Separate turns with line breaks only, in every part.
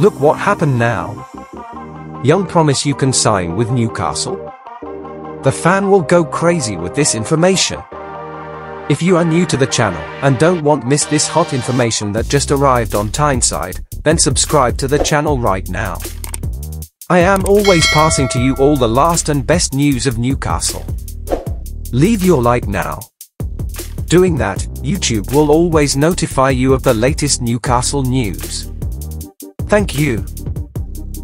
Look what happened now. Young promise you can sign with Newcastle? The fan will go crazy with this information. If you are new to the channel and don't want miss this hot information that just arrived on Tyneside, then subscribe to the channel right now. I am always passing to you all the last and best news of Newcastle. Leave your like now. Doing that, YouTube will always notify you of the latest Newcastle news. Thank you.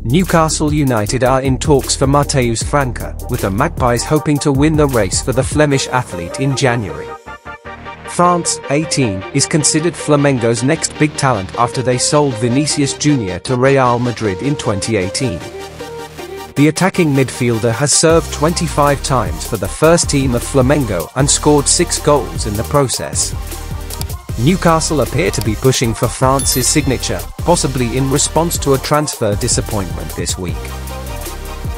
Newcastle United are in talks for Matheus Franca, with the Magpies hoping to win the race for the Flemish athlete in January. Franca, 18, is considered Flamengo's next big talent after they sold Vinicius Jr. to Real Madrid in 2018. The attacking midfielder has served 25 times for the first team of Flamengo and scored 6 goals in the process. Newcastle appear to be pushing for Franca's signature, possibly in response to a transfer disappointment this week.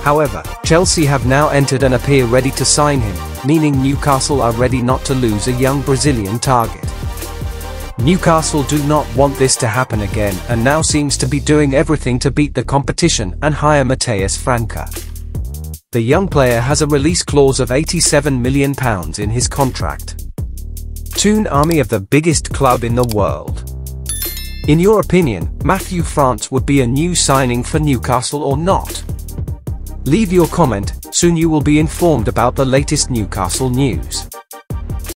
However, Chelsea have now entered and appear ready to sign him, meaning Newcastle are ready not to lose a young Brazilian target. Newcastle do not want this to happen again and now seems to be doing everything to beat the competition and hire Matheus Franca. The young player has a release clause of £87 million in his contract. Toon Army of the biggest club in the world. In your opinion, Matheus Franca would be a new signing for Newcastle or not? Leave your comment, soon you will be informed about the latest Newcastle news.